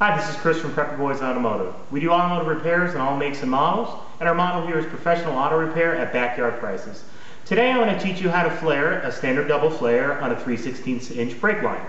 Hi, this is Chris from Preppy Boys Automotive. We do automotive repairs on all makes and models, and our model here is professional auto repair at backyard prices. Today I'm going to teach you how to flare a standard double flare on a 3 16 inch brake line.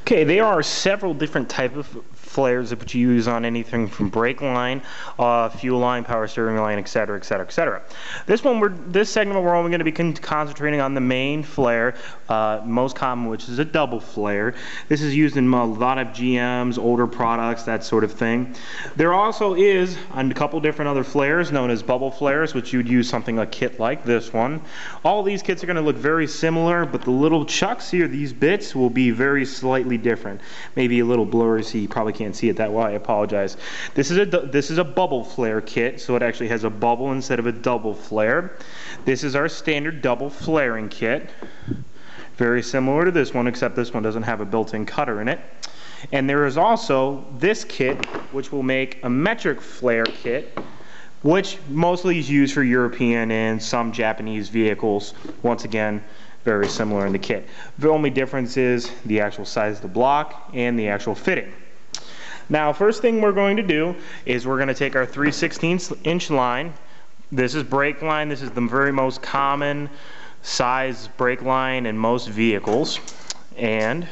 Okay, there are several different type of flares that you use on anything from brake line, uh, fuel line, power steering line, etc., etc., etc. This one, we're this segment we're only going to be con concentrating on the main flare, uh, most common, which is a double flare. This is used in a lot of GMs, older products, that sort of thing. There also is a couple different other flares known as bubble flares, which you'd use something a kit like this one. All these kits are going to look very similar, but the little chucks here, these bits, will be very slightly different. Maybe a little blurry, so you probably can't see it that well. I apologize. This is a this is a bubble flare kit, so it actually has a bubble instead of a double flare. This is our standard double flaring kit. Very similar to this one, except this one doesn't have a built-in cutter in it. And there is also this kit, which will make a metric flare kit, which mostly is used for European and some Japanese vehicles. Once again, very similar in the kit. The only difference is the actual size of the block and the actual fitting. Now, first thing we're going to do is we're going to take our 3 16 inch line. This is brake line. This is the very most common size brake line in most vehicles. And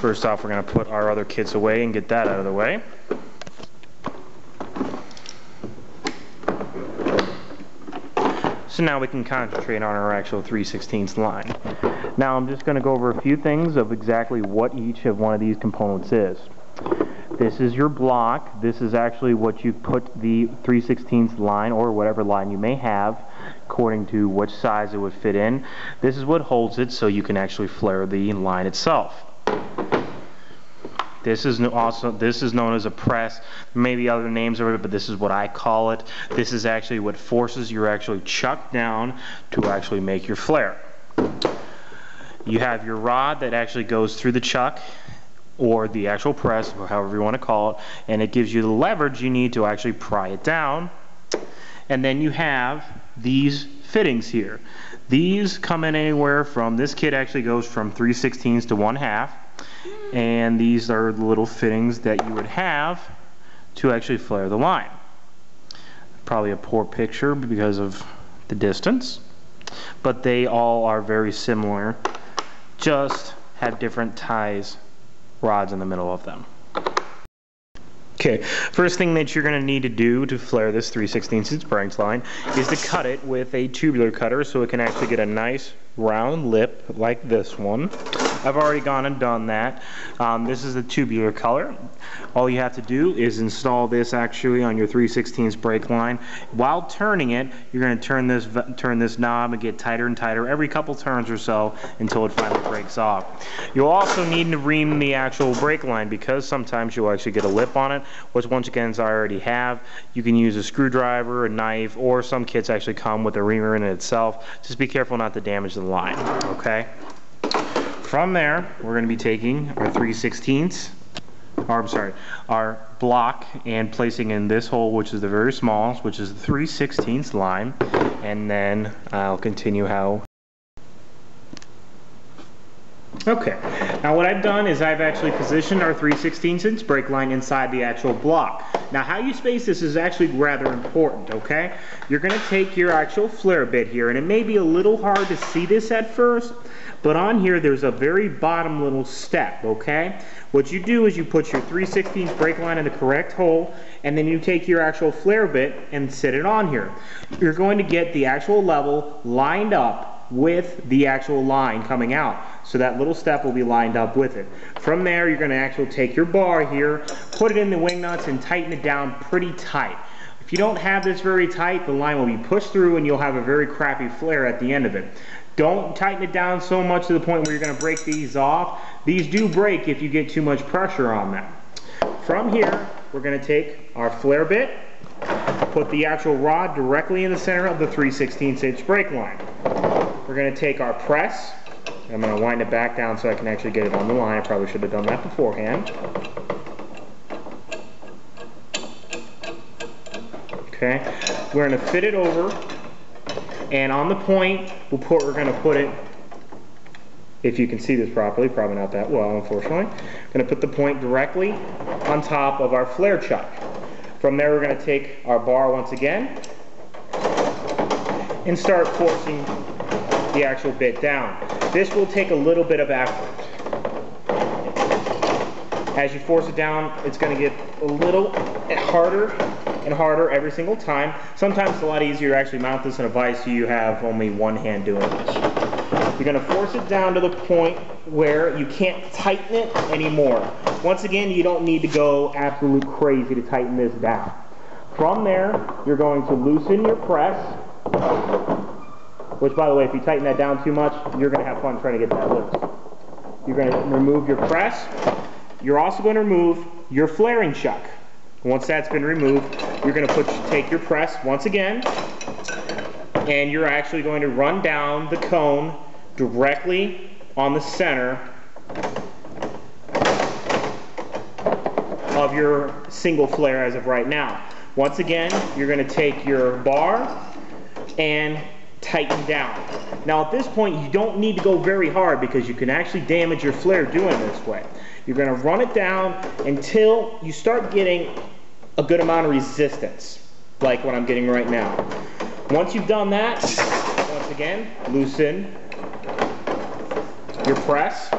first off, we're going to put our other kits away and get that out of the way. So now we can concentrate on our actual 3 16 line. Now I'm just going to go over a few things of exactly what each of one of these components is. This is your block. This is actually what you put the 3 16 line or whatever line you may have according to which size it would fit in. This is what holds it so you can actually flare the line itself. This is also this is known as a press. Maybe other names of it, but this is what I call it. This is actually what forces your actually chuck down to actually make your flare. You have your rod that actually goes through the chuck or the actual press, or however you want to call it, and it gives you the leverage you need to actually pry it down. And then you have these fittings here. These come in anywhere from, this kit actually goes from 3 16ths to 1 half, and these are the little fittings that you would have to actually flare the line. Probably a poor picture because of the distance, but they all are very similar, just have different ties rods in the middle of them. Okay, first thing that you're going to need to do to flare this 3 16 inch branch line is to cut it with a tubular cutter so it can actually get a nice round lip like this one. I've already gone and done that. Um, this is the tubular color. All you have to do is install this actually on your 3 16 brake line. While turning it, you're going to turn this turn this knob and get tighter and tighter every couple turns or so until it finally breaks off. You'll also need to ream the actual brake line because sometimes you'll actually get a lip on it, which once again I already have, you can use a screwdriver, a knife, or some kits actually come with a reamer in it itself. Just be careful not to damage the line, okay? From there, we're going to be taking our 3 16ths, or I'm sorry, our block and placing in this hole, which is the very smallest, which is the 3 16ths line, and then I'll continue how. Okay, now what I've done is I've actually positioned our 3 16 inch brake line inside the actual block. Now how you space this is actually rather important, okay? You're going to take your actual flare bit here, and it may be a little hard to see this at first, but on here there's a very bottom little step, okay? What you do is you put your 3 16 brake line in the correct hole, and then you take your actual flare bit and sit it on here. You're going to get the actual level lined up with the actual line coming out. So that little step will be lined up with it. From there, you're going to actually take your bar here, put it in the wing nuts, and tighten it down pretty tight. If you don't have this very tight, the line will be pushed through and you'll have a very crappy flare at the end of it. Don't tighten it down so much to the point where you're going to break these off. These do break if you get too much pressure on them. From here, we're going to take our flare bit, put the actual rod directly in the center of the 3 16 inch brake line. We're going to take our press. I'm going to wind it back down so I can actually get it on the line. I probably should have done that beforehand. Okay, we're going to fit it over, and on the point, we'll put, we're going to put it if you can see this properly, probably not that well, unfortunately. Gonna put the point directly on top of our flare chuck. From there, we're gonna take our bar once again and start forcing the actual bit down. This will take a little bit of effort. As you force it down, it's going to get a little harder and harder every single time. Sometimes it's a lot easier to actually mount this in a vise so you have only one hand doing this. You're going to force it down to the point where you can't tighten it anymore. Once again, you don't need to go absolute crazy to tighten this down. From there, you're going to loosen your press, which by the way, if you tighten that down too much, you're going to have fun trying to get that loose. You're going to remove your press. You're also going to remove your flaring chuck. Once that's been removed, you're going to put, take your press once again, and you're actually going to run down the cone directly on the center of your single flare as of right now. Once again, you're going to take your bar and tighten down. Now at this point, you don't need to go very hard because you can actually damage your flare doing this way. You're going to run it down until you start getting a good amount of resistance, like what I'm getting right now. Once you've done that, once again, loosen your press.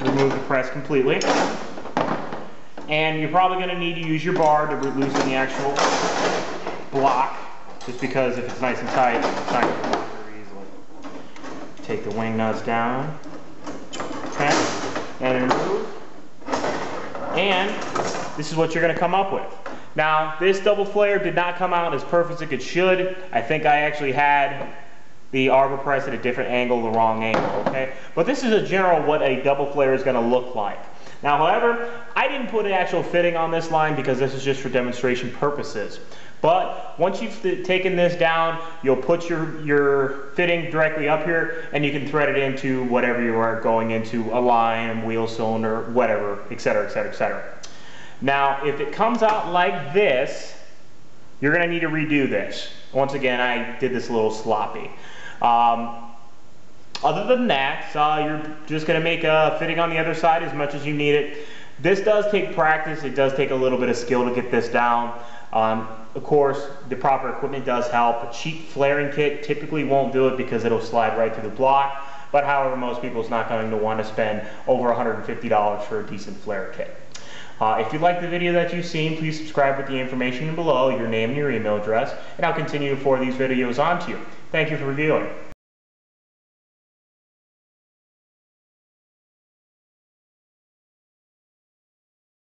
Remove the press completely. And you're probably going to need to use your bar to loosen the actual block, just because if it's nice and tight, it's not going to very easily. Take the wing nuts down, okay, and remove. And this is what you're going to come up with. Now, this double flare did not come out as perfect as it should. I think I actually had the arbor press at a different angle, the wrong angle, okay? But this is a general what a double flare is going to look like. Now, however, I didn't put an actual fitting on this line because this is just for demonstration purposes. But once you've taken this down, you'll put your, your fitting directly up here and you can thread it into whatever you are going into, a line, wheel cylinder, whatever, etc., etc., etc. Now, if it comes out like this, you're going to need to redo this. Once again, I did this a little sloppy. Um, other than that, uh, you're just going to make a fitting on the other side as much as you need it. This does take practice. It does take a little bit of skill to get this down. Um, of course, the proper equipment does help. A cheap flaring kit typically won't do it because it'll slide right through the block. But however, most people is not going to want to spend over $150 for a decent flare kit. Uh, if you like the video that you've seen, please subscribe with the information below, your name and your email address, and I'll continue to forward these videos on to you. Thank you for reviewing.